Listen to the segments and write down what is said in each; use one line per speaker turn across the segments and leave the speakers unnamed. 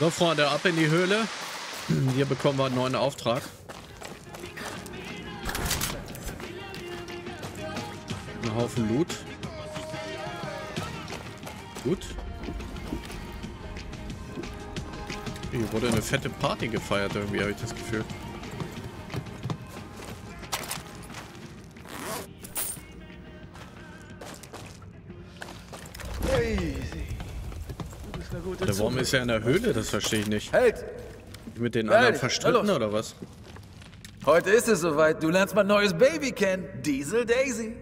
So, Freunde, ab in die Höhle. Hier bekommen wir einen neuen Auftrag. Ein Haufen Loot. Gut. Hier wurde eine fette Party gefeiert, irgendwie habe ich das Gefühl. Warum ist er in der Höhle? Das verstehe ich nicht.
Halt!
Mit den anderen verstritten oder was?
Heute ist es soweit. Du lernst mein neues Baby kennen. Diesel Daisy.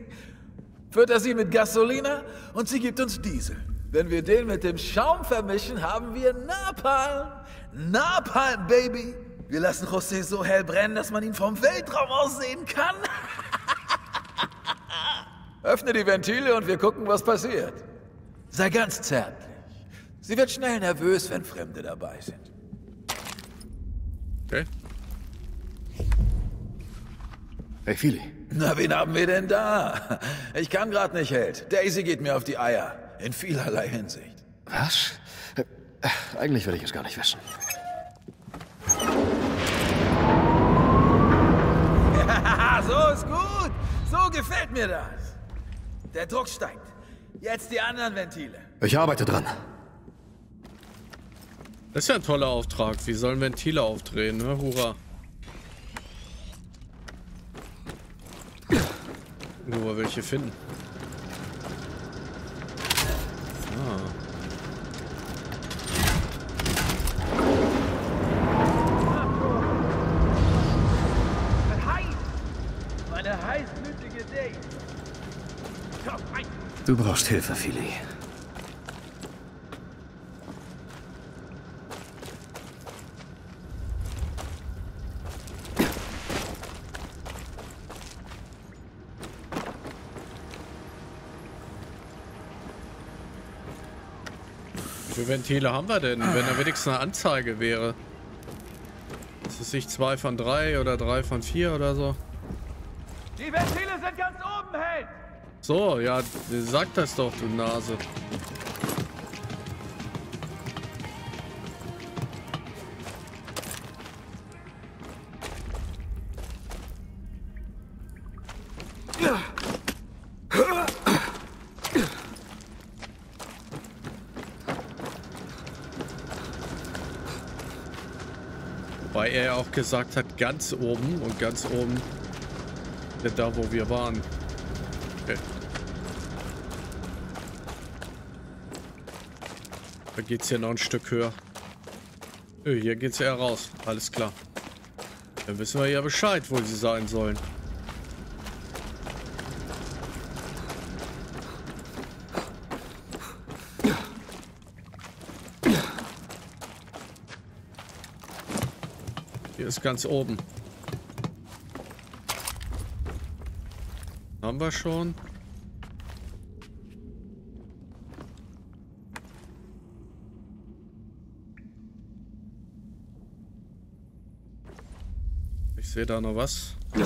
Fütter sie mit Gasolina und sie gibt uns Diesel. Wenn wir den mit dem Schaum vermischen, haben wir Napalm. Napalm, Baby. Wir lassen José so hell brennen, dass man ihn vom Weltraum aus sehen kann. Öffne die Ventile und wir gucken, was passiert. Sei ganz zärtlich. Sie wird schnell nervös, wenn Fremde dabei sind.
Okay.
Hey, Philly.
Na, wen haben wir denn da? Ich kann grad nicht, Held. Daisy geht mir auf die Eier. In vielerlei Hinsicht.
Was? Äh, Eigentlich will ich es gar nicht wissen.
Ah, so ist gut. So gefällt mir das. Der Druck steigt. Jetzt die anderen Ventile.
Ich arbeite dran.
Das ist ja ein toller Auftrag. Wir sollen Ventile aufdrehen, ne? Hurra. Nur welche finden. Ah.
Du brauchst Hilfe, Philly.
Ventile haben wir denn? Wenn da wenigstens eine Anzeige wäre. Ist es nicht zwei von drei oder drei von vier oder so?
Die Ventile sind ganz oben, Held!
So, ja, sag das doch, du Nase. Gesagt hat, ganz oben und ganz oben da, wo wir waren. Okay. Da geht's hier noch ein Stück höher. Nö, hier geht's eher raus. Alles klar. Dann wissen wir ja Bescheid, wo sie sein sollen. Ganz oben. Haben wir schon. Ich sehe da noch was. Ja,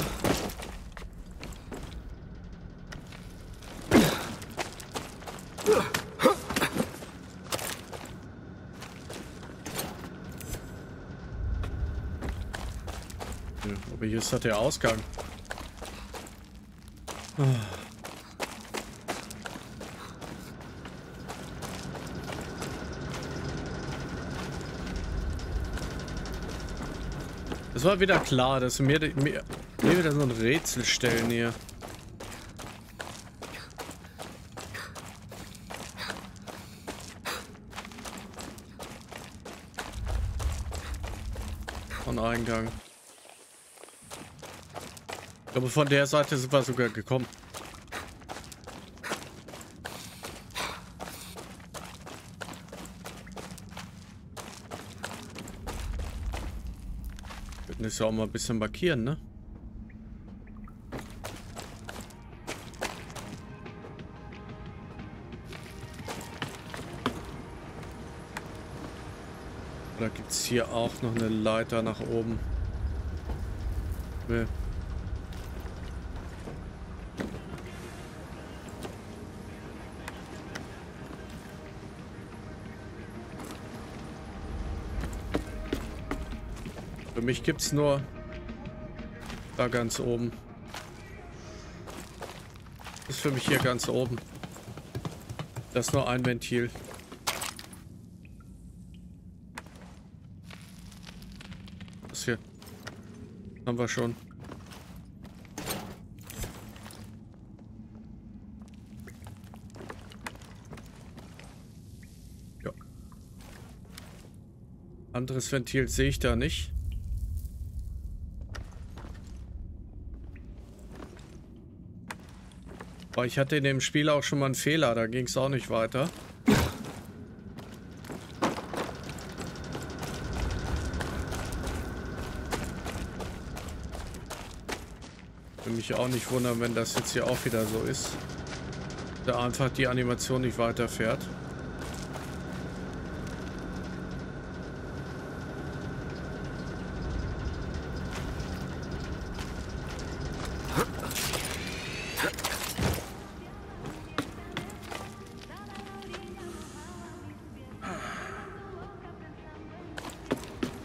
Aber hier ist doch der Ausgang. Es war wieder klar, dass mir, mir, mir wieder so ein Rätsel stellen hier. Von Eingang. Glaube, von der Seite sind wir sogar gekommen. Wir das ja auch mal ein bisschen markieren, ne? Oder gibt es hier auch noch eine Leiter nach oben? Nee. Mich gibt es nur da ganz oben. Ist für mich hier ganz oben. Das ist nur ein Ventil. Das hier. Haben wir schon. Ja. Anderes Ventil sehe ich da nicht. Aber ich hatte in dem Spiel auch schon mal einen Fehler, da ging es auch nicht weiter. Würde mich auch nicht wundern, wenn das jetzt hier auch wieder so ist. Da einfach die Animation nicht weiterfährt.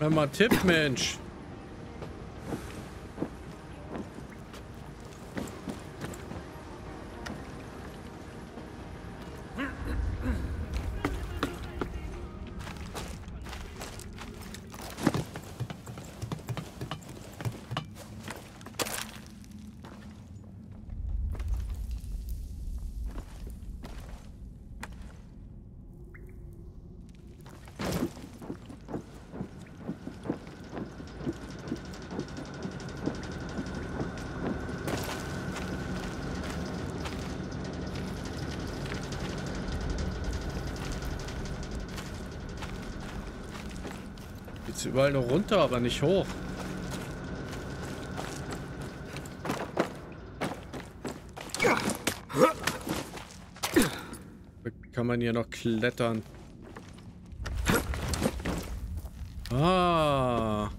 Hör mal Tipp, Mensch. Geht's überall nur runter, aber nicht hoch. Kann man hier noch klettern. Ah.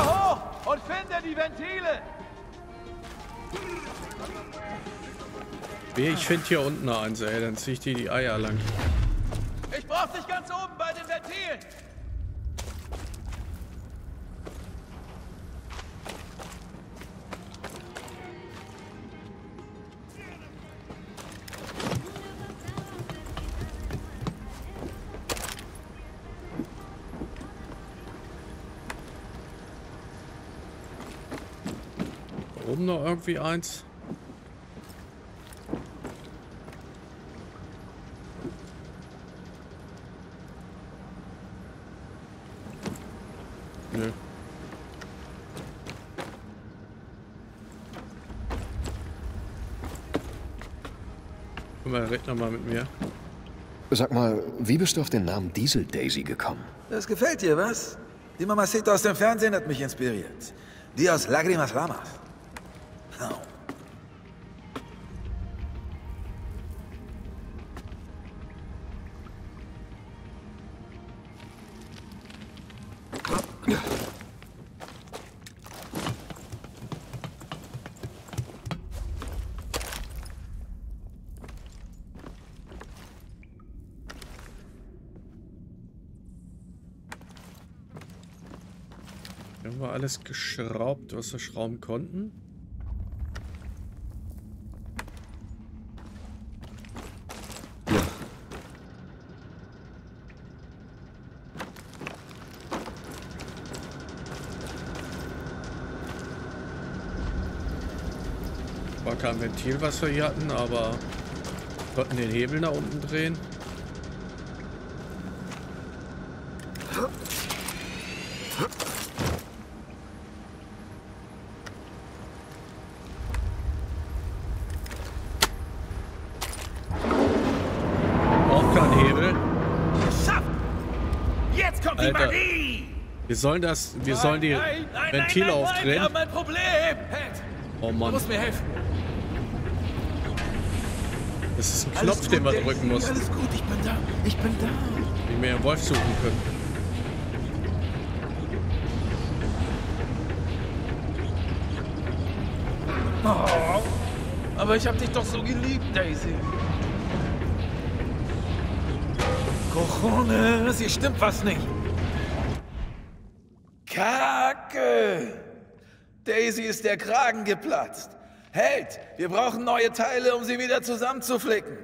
Hoch und finde die Ventile!
Ich finde hier unten eins, ey. Dann ziehe ich dir die Eier lang. Irgendwie eins. Nö. Guck mal, red noch mal mit mir.
Sag mal, wie bist du auf den Namen Diesel Daisy gekommen?
Das gefällt dir, was? Die Mamacita aus dem Fernsehen hat mich inspiriert. Die aus Lágrimas Lamas.
Wir alles geschraubt, was wir schrauben konnten. War kein Ventil, was wir hier hatten, aber konnten den Hebel nach unten drehen. Wir sollen das, wir sollen die
Nein, nein,
Ventile
nein, nein, Nein, wir
aufdrehen.
haben ein Problem!
Oh
Du
Mann,
musst mir helfen.
das ist ein Knopf, den
gut,
wir
Daisy,
drücken müssen,
Alles gut, ich bin da. Ich bin da.
wie wir einen Wolf suchen können.
Oh, aber ich hab dich doch so geliebt, Daisy. Cojones, hier stimmt was nicht. Kacke! Daisy ist der Kragen geplatzt. Held, wir brauchen neue Teile, um sie wieder zusammenzuflicken.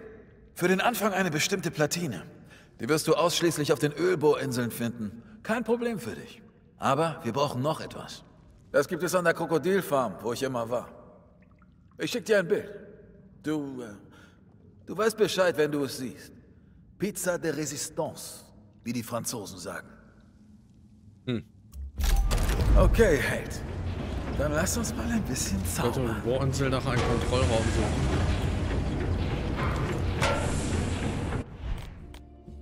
Für den Anfang eine bestimmte Platine. Die wirst du ausschließlich auf den Ölbohrinseln finden. Kein Problem für dich. Aber wir brauchen noch etwas. Das gibt es an der Krokodilfarm, wo ich immer war. Ich schick dir ein Bild. Du, äh, du weißt Bescheid, wenn du es siehst. Pizza de Resistance, wie die Franzosen sagen. Okay, Held. Dann lass uns mal ein bisschen
Ich sollte
zaubern.
eine Bohrinsel nach einem Kontrollraum suchen.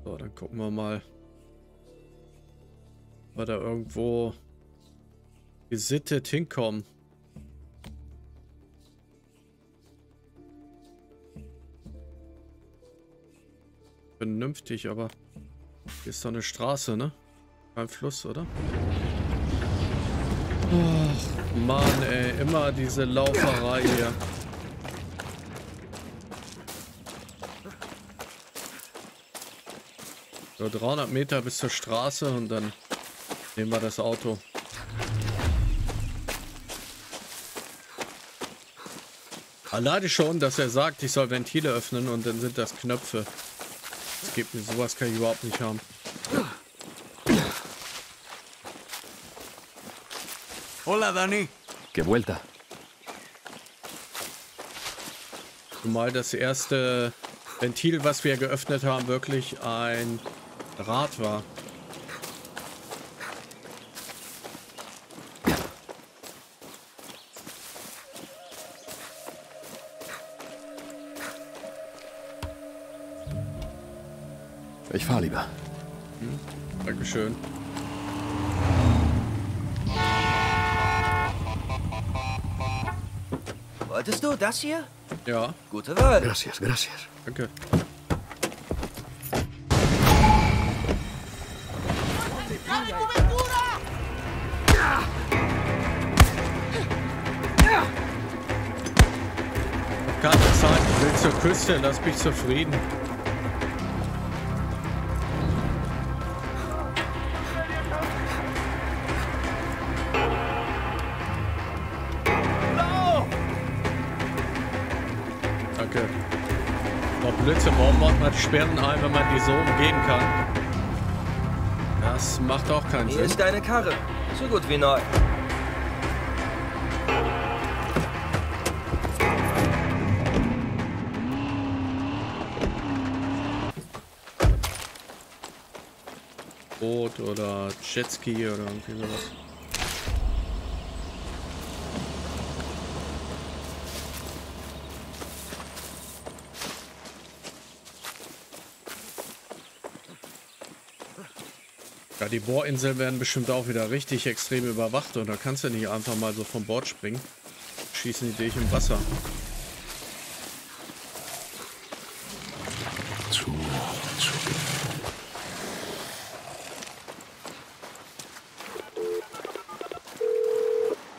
So, dann gucken wir mal. ob wir da irgendwo gesittet hinkommen. Vernünftig, aber hier ist doch eine Straße, ne? Kein Fluss, oder? Mann, ey, immer diese Lauferei hier. So 300 Meter bis zur Straße und dann nehmen wir das Auto. Alleine schon, dass er sagt, ich soll Ventile öffnen und dann sind das Knöpfe. Das gibt mir sowas kann ich überhaupt nicht haben.
Hola, Dani.
Que vuelta.
Zumal das erste Ventil, was wir geöffnet haben, wirklich ein Rad war.
Ich fahr lieber.
Dankeschön.
Wolltest du das hier?
Ja,
Gute Wahl.
Gracias, gracias.
danke. Keine Zeit, ich will zur Küste, lass mich zufrieden. Sperren ein, wenn man die so umgehen kann? Das macht auch keinen
Hier
Sinn.
ist deine Karre. So gut wie neu.
Boot oder Jetski oder irgendwie sowas. Die Bohrinseln werden bestimmt auch wieder richtig extrem überwacht und da kannst du nicht einfach mal so vom Bord springen. Schießen die dich im Wasser.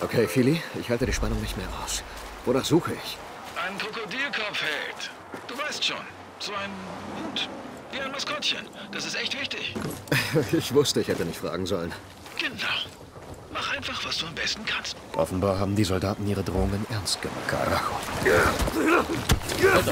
Okay, Philly, ich halte die Spannung nicht mehr aus. Wonach suche ich?
Ein Krokodilkopf hält. Du weißt schon. So ein Hund. Wie ein Maskottchen. Das ist echt wichtig.
Ich wusste, ich hätte nicht fragen sollen.
Genau. Mach einfach, was du am besten kannst.
Offenbar haben die Soldaten ihre Drohungen ernst genommen. Carajo.
Cuidado,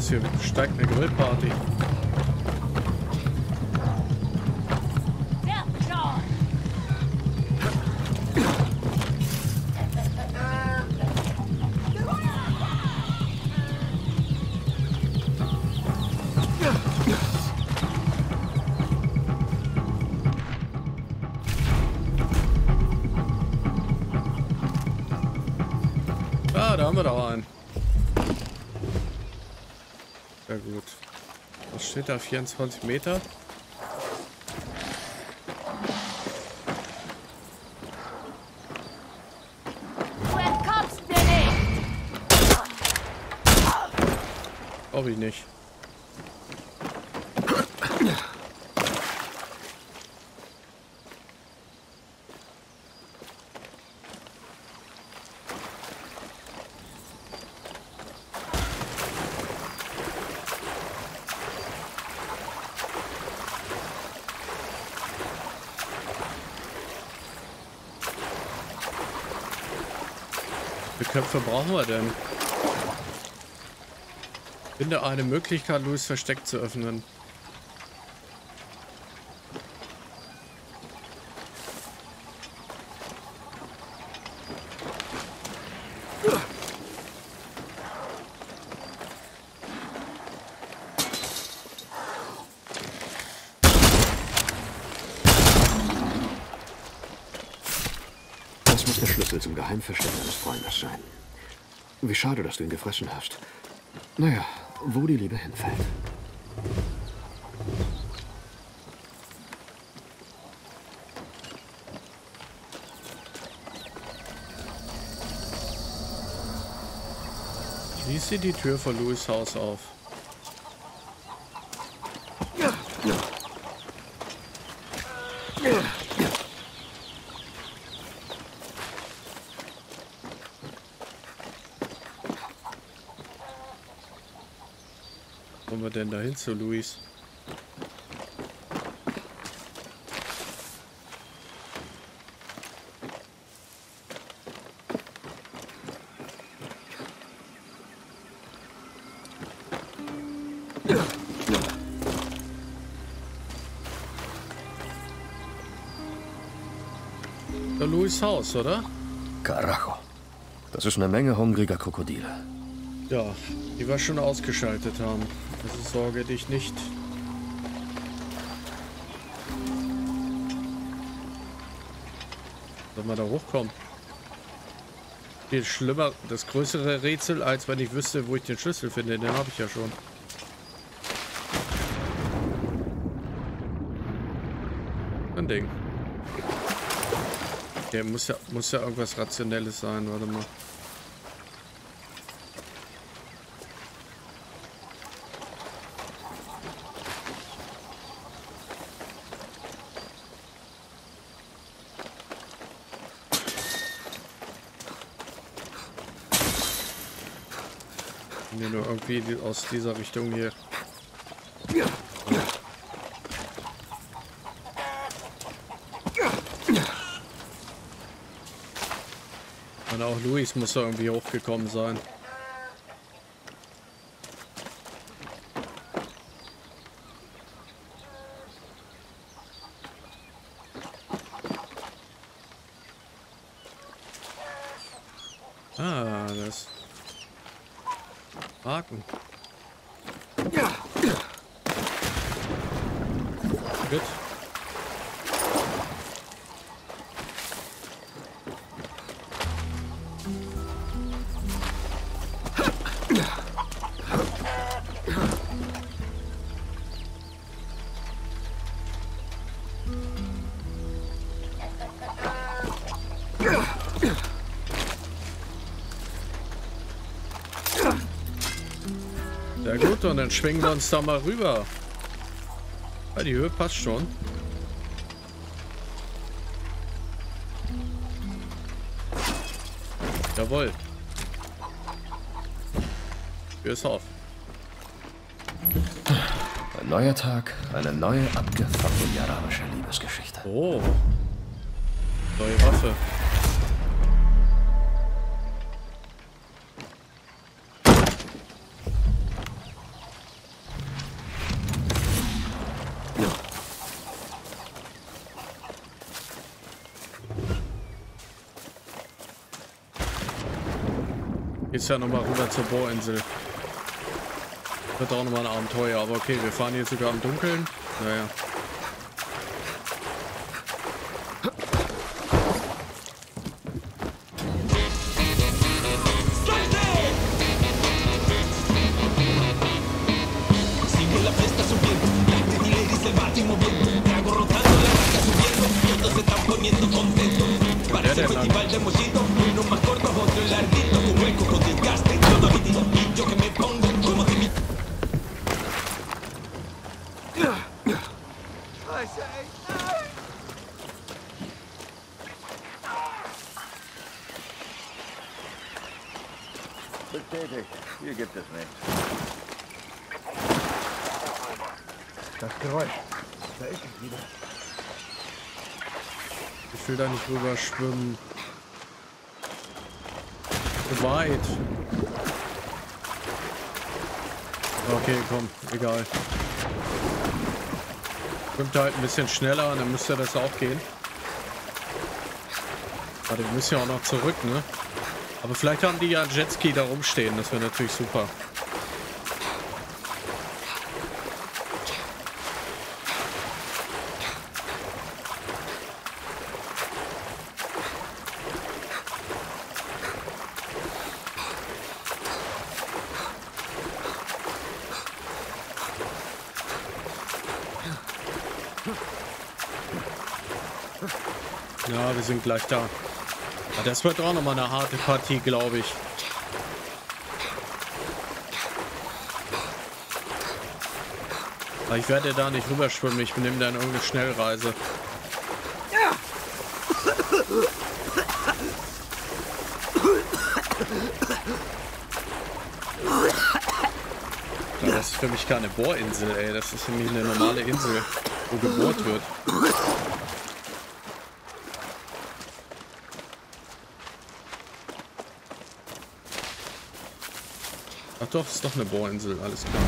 aus. Hier steigt eine Grillparty. Ah, da haben wir doch einen. Sehr gut. Was steht da? 24 Meter? Glaube ich nicht. Köpfe brauchen wir denn? Finde eine Möglichkeit, Louis Versteck zu öffnen.
Das muss der Schlüssel zum Geheimversteck deines Freundes sein. Wie schade, dass du ihn gefressen hast. Naja, wo die Liebe hinfällt.
Schließe die Tür von Louis Haus auf. Dahin zu Luis? Der Louis Haus, oder?
Carajo. Das ist eine Menge hungriger Krokodile.
Ja, die wir schon ausgeschaltet haben. Also sorge dich nicht. Soll man da hochkommen? Viel schlimmer, das größere Rätsel, als wenn ich wüsste, wo ich den Schlüssel finde. Den habe ich ja schon. Ein Ding. Der muss ja, muss ja irgendwas Rationelles sein, warte mal. Nee, nur irgendwie aus dieser Richtung hier. Und auch Luis muss da irgendwie hochgekommen sein. Dann schwingen wir uns da mal rüber. Ja, die Höhe passt schon. Jawohl. Tür ist auf.
Ein neuer Tag, eine neue abgefuckte arabische Liebesgeschichte.
Oh. Neue Waffe. Geht's ja nochmal rüber zur Bohrinsel. Wird auch nochmal ein Abenteuer, aber okay, wir fahren jetzt sogar im Dunkeln. Naja. Nicht rüber schwimmen. So weit. Okay, komm, egal. Schwimmt halt ein bisschen schneller, dann müsste das auch gehen. Warte, wir müssen ja auch noch zurück, ne? Aber vielleicht haben die ja einen Jetski da rumstehen, das wäre natürlich super. Ja, wir sind gleich da. Ja, das wird auch nochmal eine harte Partie, glaube ich. Ich werde da nicht rüberschwimmen. Ich nehme dann irgendeine Schnellreise. Ja, das ist für mich keine Bohrinsel, ey. Das ist für mich eine normale Insel, wo gebohrt wird. Doch, ist doch eine Bohrinsel, alles klar.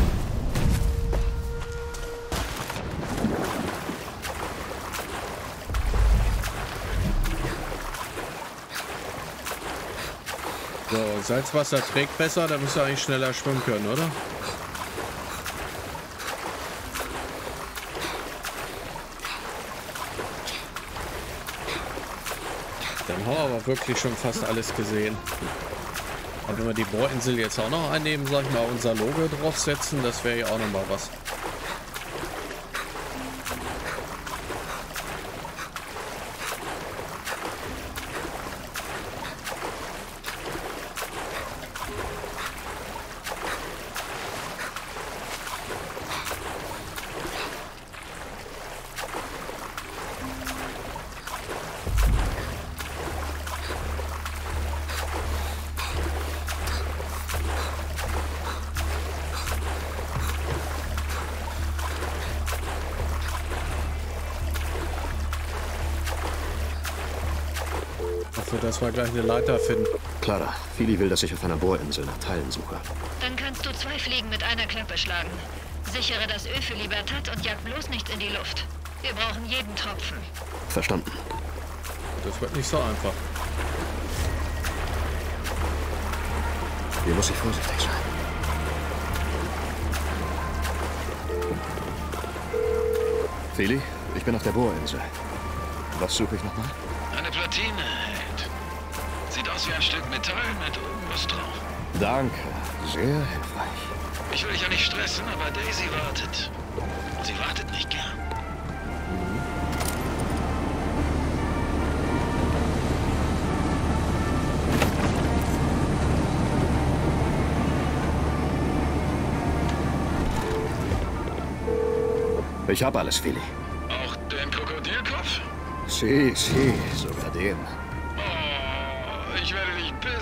So, Salzwasser trägt besser, da müsst ihr eigentlich schneller schwimmen können, oder? Dann haben wir aber wirklich schon fast alles gesehen. Aber wenn wir die Bohrinsel jetzt auch noch einnehmen, sag ich mal, unser Logo draufsetzen, das wäre ja auch noch mal was. Wir gleich eine Leiter finden.
Clara, Philly will, dass ich auf einer Bohrinsel nach Teilen suche.
Dann kannst du zwei Fliegen mit einer Klappe schlagen. Sichere das Öl für Libertad und jag bloß nichts in die Luft. Wir brauchen jeden Tropfen.
Verstanden.
Das wird nicht so einfach.
Hier muss ich vorsichtig sein. Feli, ich bin auf der Bohrinsel. Was suche ich nochmal?
Eine Platine aus wie ein Stück Metall mit irgendwas drauf.
Danke, sehr hilfreich.
Ich will dich ja nicht stressen, aber Daisy wartet. Sie wartet nicht gern.
Ich habe alles, Feli.
Auch den Krokodilkopf?
Si, si, sogar den.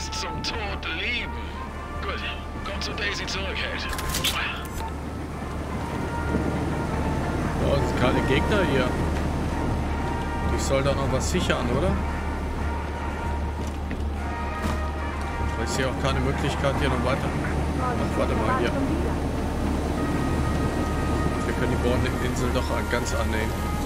Bis zum Tod lieben. Gut, komm zu Daisy zurück, Held.
Oh, sind keine Gegner hier. Ich soll da noch was sichern, oder? Ich sehe auch keine Möglichkeit hier noch weiter. Ach, warte mal hier. Wir können die Bohreninsel doch ganz annehmen.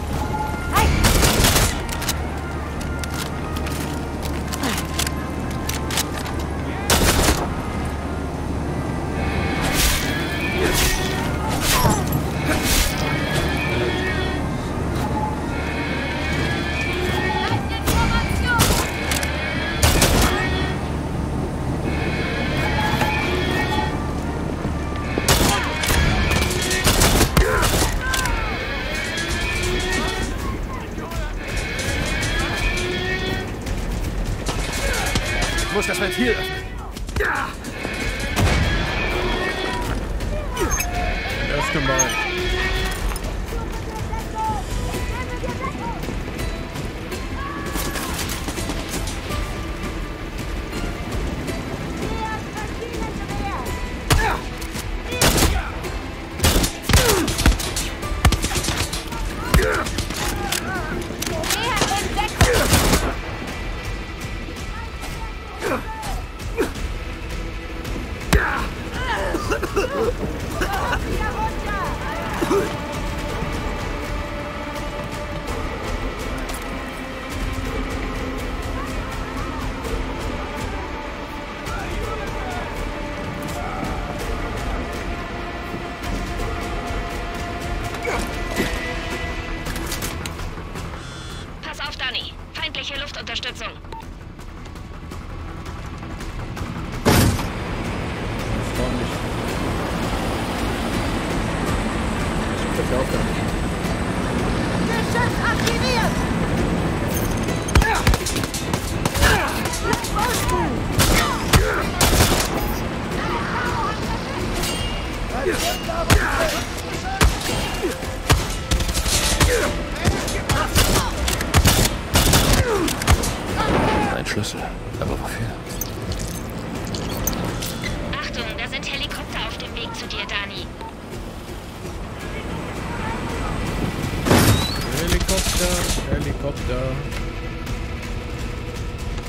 wieder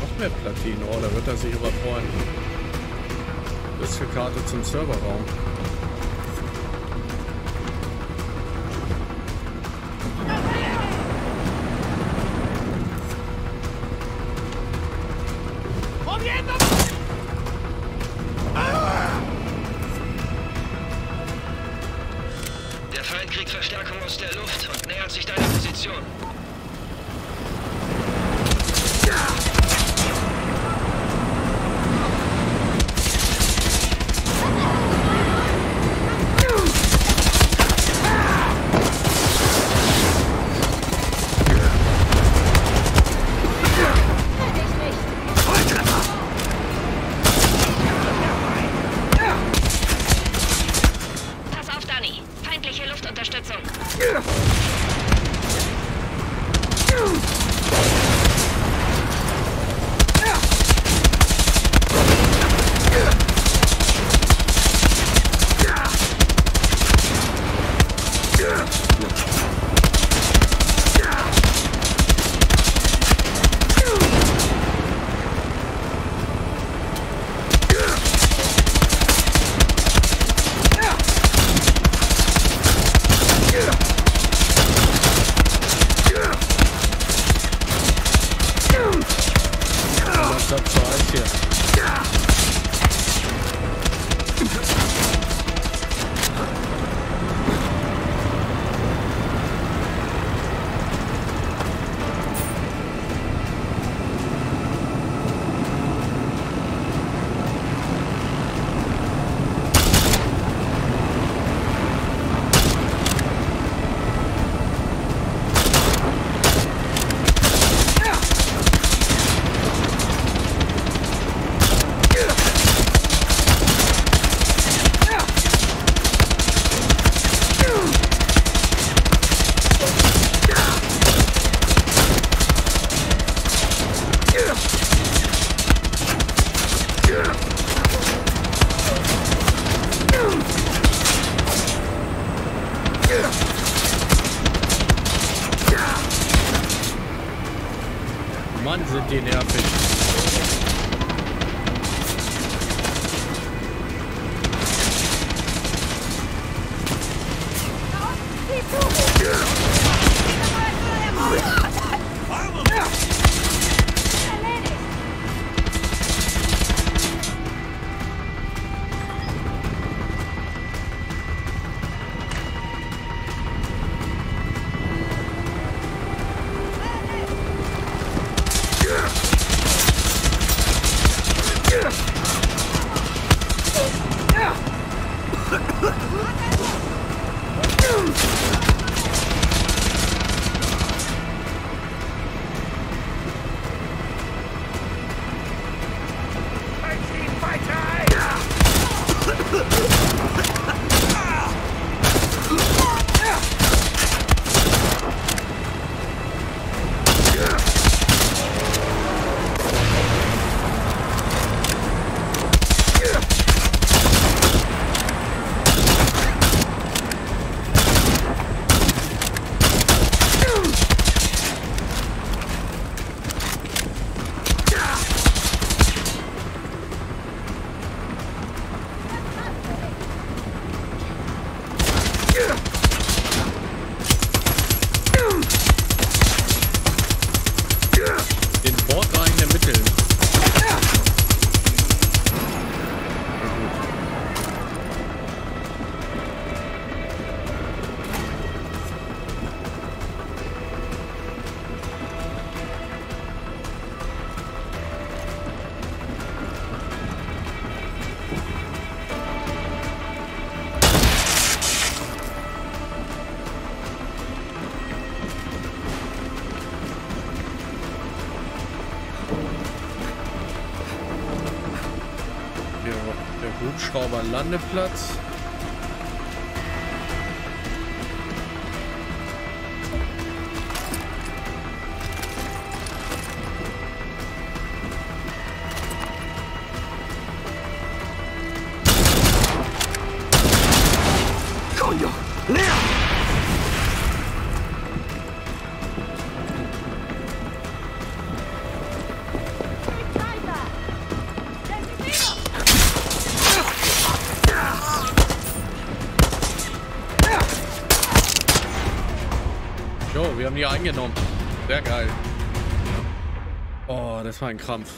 noch mehr Platinen. Oh, da wird er sich aber freuen. für Karte zum Serverraum. upside here. Hubschrauberlandeplatz.
Coño!
Eingenommen. Sehr geil. Oh, das war ein Krampf.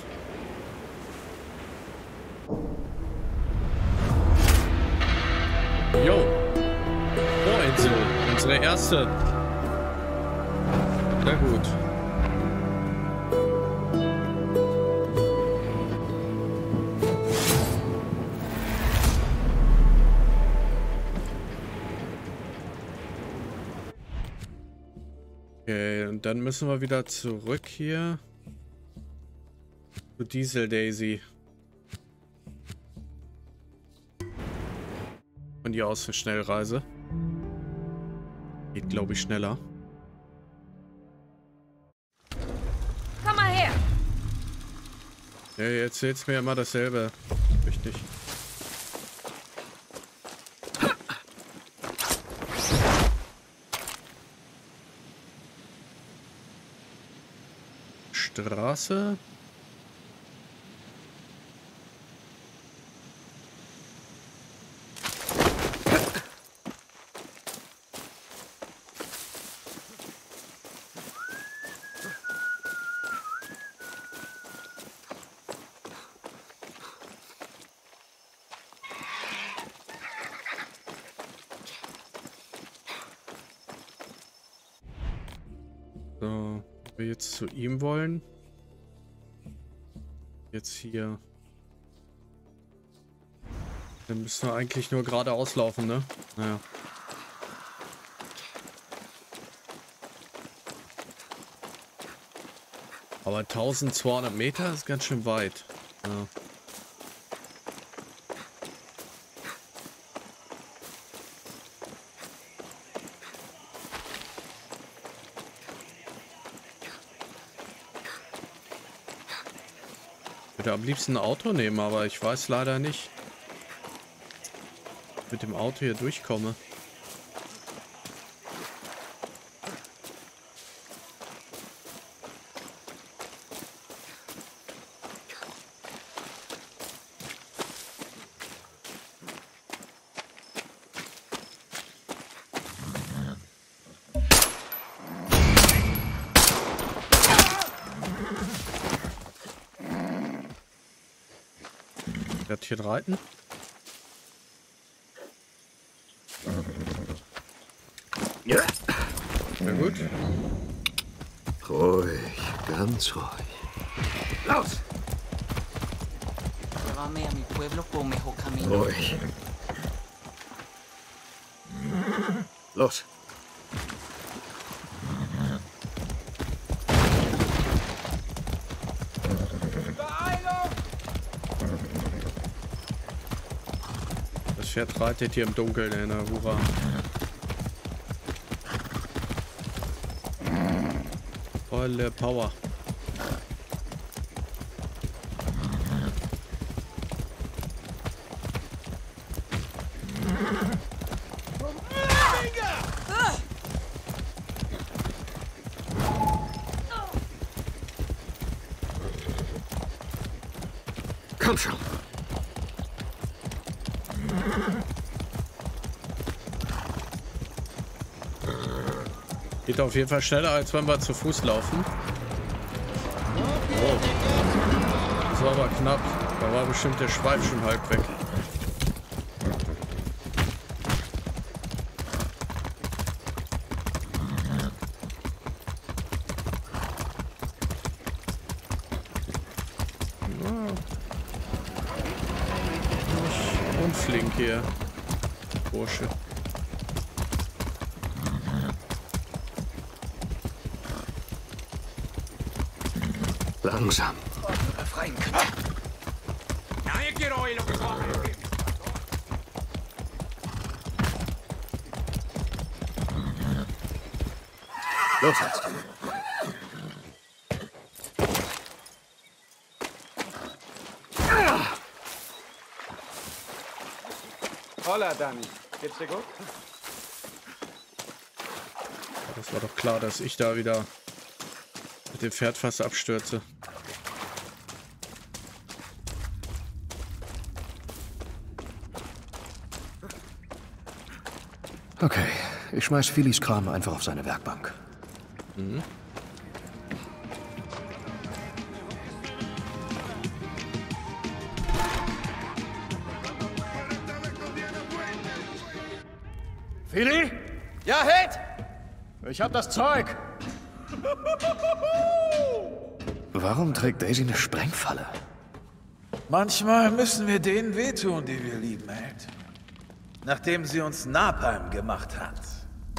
Jo. Bohrinsel. Unsere erste. Dann müssen wir wieder zurück hier. Zu Diesel Daisy. Von hier aus eine Schnellreise. Geht, glaube ich, schneller.
Komm mal her!
Ja, ihr erzählt's mir immer dasselbe. Straße. Jetzt hier. Dann müssen wir eigentlich nur geradeaus laufen, ne? Naja. Aber 1200 Meter ist ganz schön weit. Ja. Würde am liebsten ein Auto nehmen, aber ich weiß leider nicht, mit dem Auto hier durchkomme. Hier reiten?
Ja.
Sehr gut.
Ruhig, ganz ruhig. Los! Ruhig. Los.
Das Pferd reitet hier im Dunkeln der Hurra. Volle Power. Auf jeden Fall schneller, als wenn wir zu Fuß laufen. Oh. Das war aber knapp. Da war bestimmt der Schweif schon halb weg.
Los jetzt.
Hola, Dani. Geht's dir gut?
Das war doch klar, dass ich da wieder mit dem Pferd fast abstürze.
Okay, ich schmeiß Philis Kram einfach auf seine Werkbank.
Philly?
Ja, Held!
Ich hab das Zeug.
Warum trägt Daisy eine Sprengfalle?
Manchmal müssen wir denen wehtun, die wir lieben, Held. Nachdem sie uns Napalm gemacht hat.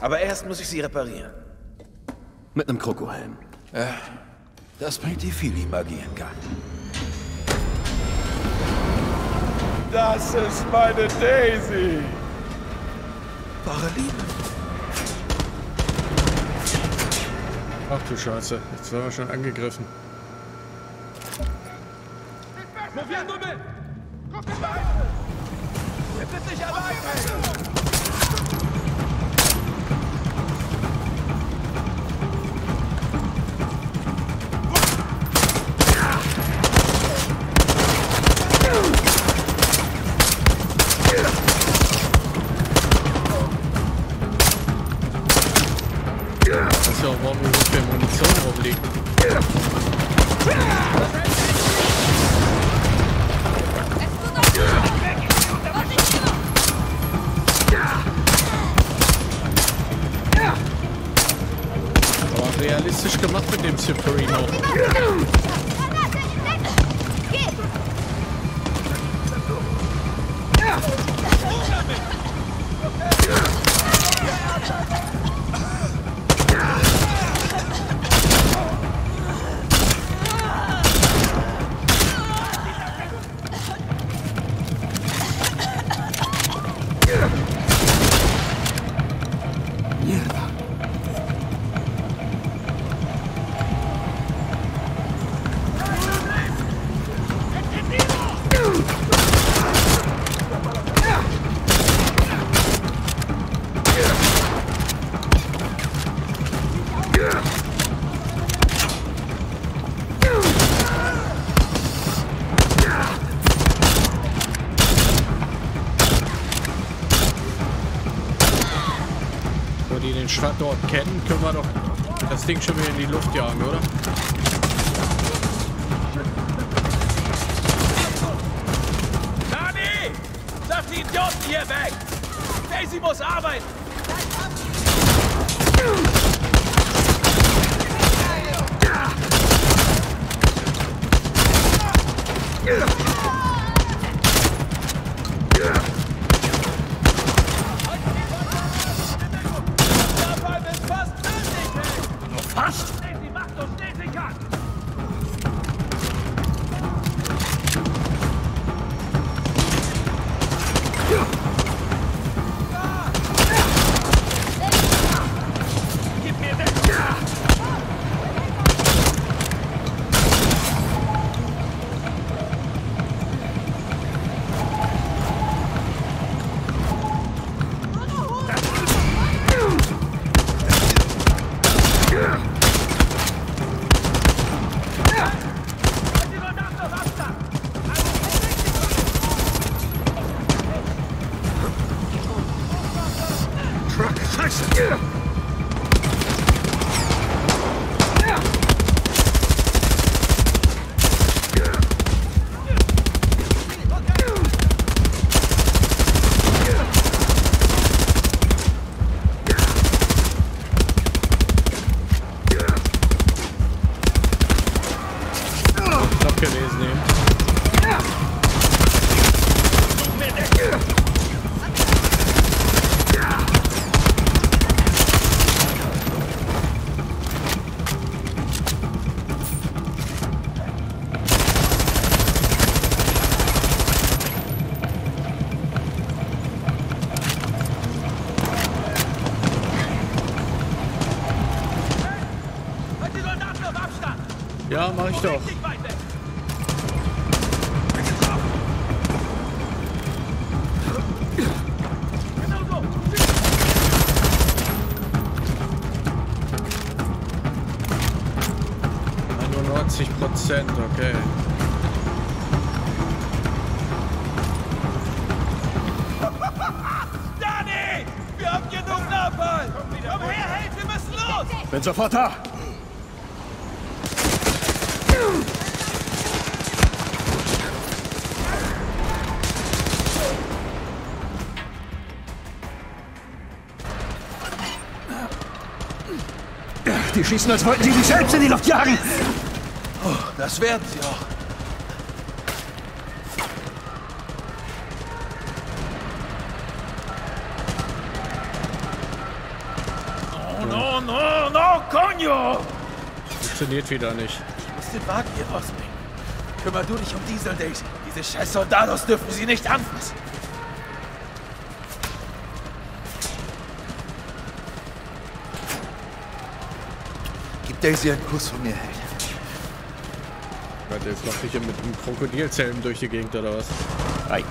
Aber erst muss ich sie reparieren.
Mit einem Krokohelm.
Das bringt die Fili-Magie in Gang. Das ist meine Daisy! Wahre Liebe.
Ach du Scheiße, jetzt werden wir schon angegriffen.
Moviéndome! Jetzt sitze ich alleine!
Können wir doch das Ding schon wieder in die Luft jagen, oder?
Dani! Lass die Idioten hier weg! Daisy muss arbeiten!
Ja, mach ich doch.
Nicht weit weg. So.
91 Prozent, okay.
Danny! Wir haben genug Napalm! Komm her, Held, wir müssen los!
Bin sofort da. Die schießen, als wollten sie sich selbst in die Luft jagen.
Das werden sie auch.
Oh, no, no, no, coño!
Funktioniert wieder nicht.
Ich muss den Wagen hier rausbringen. Kümmer du dich um Diesel, Daisy. Diese scheiß Soldados dürfen sie nicht anfassen. Daisy einen Kuss von mir, Held.
Warte, jetzt laufe ich hier mit einem Krokodilzellen durch die Gegend oder was?
Ay,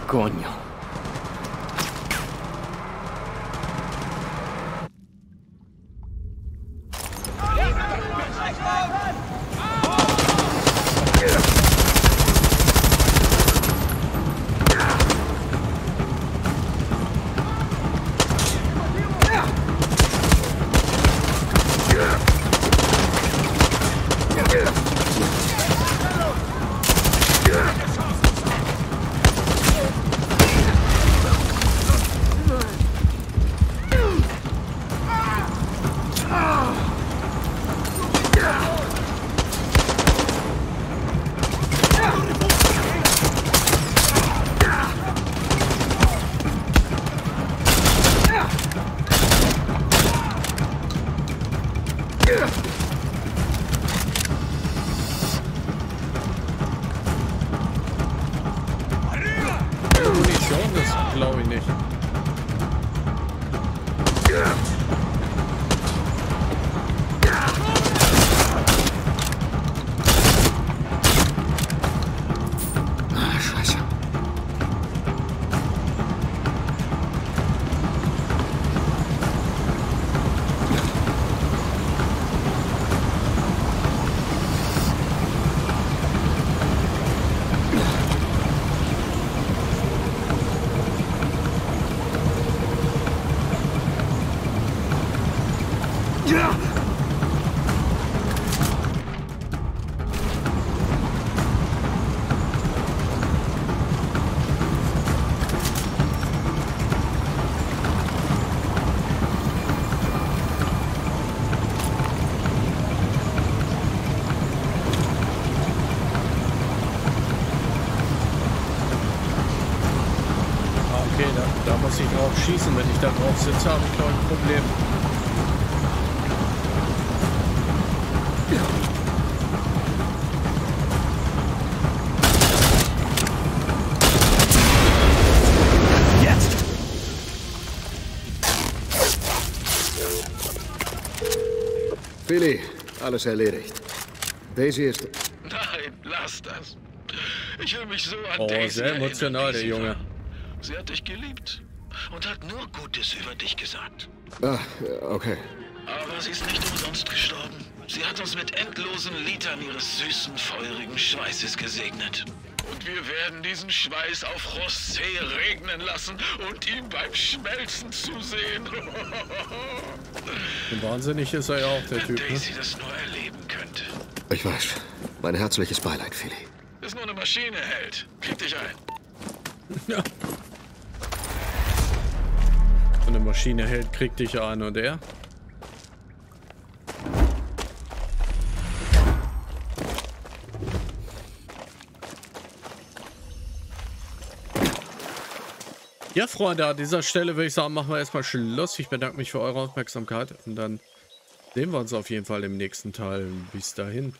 da, muss ich drauf schießen. Wenn ich da drauf sitze, habe ich glaube ich ein Problem.
Jetzt!
Billy, alles erledigt. Daisy ist...
Nein, lass das. Ich will mich so an
Oh,
Daisy
sehr emotional, der Junge.
Sie hat dich geliebt und hat nur Gutes über dich gesagt.
Ah, okay.
Aber sie ist nicht umsonst gestorben. Sie hat uns mit endlosen Litern ihres süßen, feurigen Schweißes gesegnet. Und wir werden diesen Schweiß auf José regnen lassen und ihm beim Schmelzen zusehen.
Wahnsinnig ist er ja auch, der
Wenn
Typ. Ne?
Daisy das nur erleben könnte.
Ich weiß. Mein herzliches Beileid, Philly.
Ist nur eine Maschine, Held. Krieg dich ein.
Ja. Und eine Maschine hält, kriegt dich an und er? Ja, Freunde, an dieser Stelle würde ich sagen, machen wir erstmal Schluss. Ich bedanke mich für eure Aufmerksamkeit und dann sehen wir uns auf jeden Fall im nächsten Teil. Bis dahin.